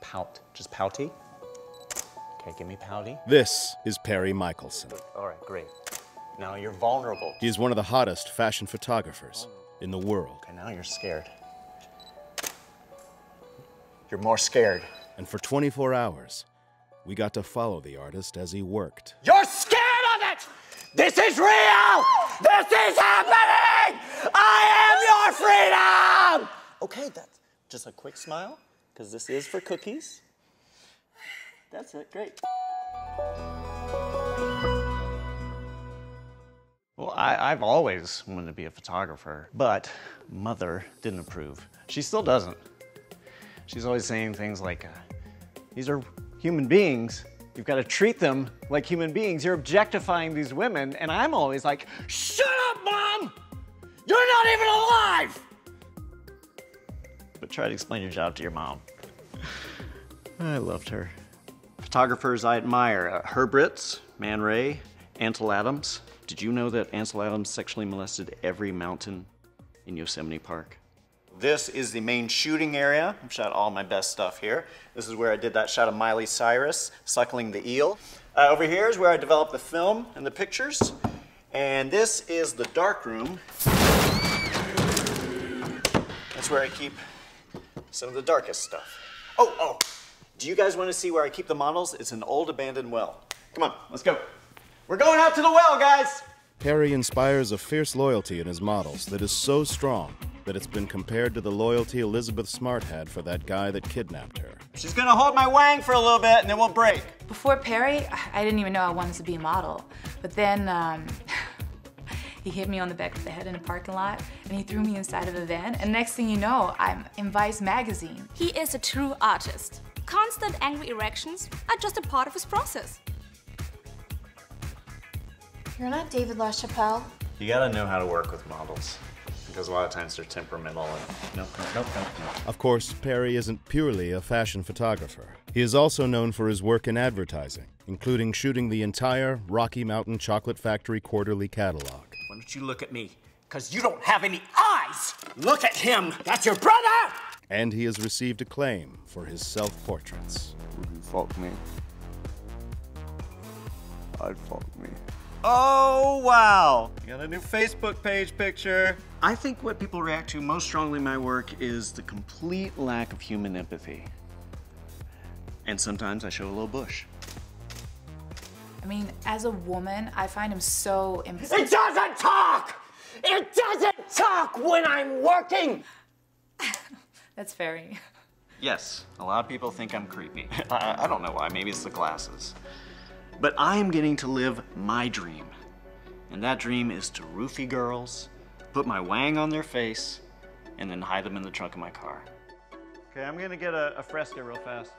pout. Just pouty. Okay, give me pouty. This is Perry Michaelson. All right, great. Now you're vulnerable. He is one of the hottest fashion photographers in the world. Okay, now you're scared. You're more scared. And for 24 hours, we got to follow the artist as he worked. You're scared of it! This is real! This is happening! I am your freedom! Okay, that's just a quick smile, because this is for cookies. That's it, great. Well, I, have always wanted to be a photographer, but mother didn't approve. She still doesn't. She's always saying things like, uh, these are human beings. You've got to treat them like human beings. You're objectifying these women. And I'm always like, shut up, mom! You're not even alive! But try to explain your job to your mom. I loved her. Photographers I admire, uh, Herb Ritts, Man Ray, Ansel Adams. Did you know that Ansel Adams sexually molested every mountain in Yosemite Park? This is the main shooting area. I've shot all my best stuff here. This is where I did that shot of Miley Cyrus suckling the eel. Uh, over here is where I developed the film and the pictures. And this is the dark room. That's where I keep some of the darkest stuff. Oh, oh, do you guys want to see where I keep the models? It's an old abandoned well. Come on, let's go. We're going out to the well, guys! Perry inspires a fierce loyalty in his models that is so strong that it's been compared to the loyalty Elizabeth Smart had for that guy that kidnapped her. She's gonna hold my wang for a little bit and then we'll break. Before Perry, I didn't even know I wanted to be a model. But then um, he hit me on the back of the head in a parking lot and he threw me inside of a van. And next thing you know, I'm in Vice magazine. He is a true artist. Constant angry erections are just a part of his process. You're not David LaChapelle. You gotta know how to work with models because a lot of times they're temperamental and nope, nope, nope, nope, nope. Of course, Perry isn't purely a fashion photographer. He is also known for his work in advertising, including shooting the entire Rocky Mountain Chocolate Factory quarterly catalog. Why you look at me? Because you don't have any eyes! Look at him! That's your brother! And he has received acclaim for his self-portraits. Would you fuck me? I'd fuck me. Oh, wow. You got a new Facebook page picture. I think what people react to most strongly in my work is the complete lack of human empathy. And sometimes I show a little bush. I mean, as a woman, I find him so It doesn't talk! It doesn't talk when I'm working! That's very... Yes, a lot of people think I'm creepy. I, I don't know why, maybe it's the glasses. But I'm getting to live my dream. And that dream is to roofie girls, put my wang on their face, and then hide them in the trunk of my car. Okay, I'm gonna get a, a fresca real fast.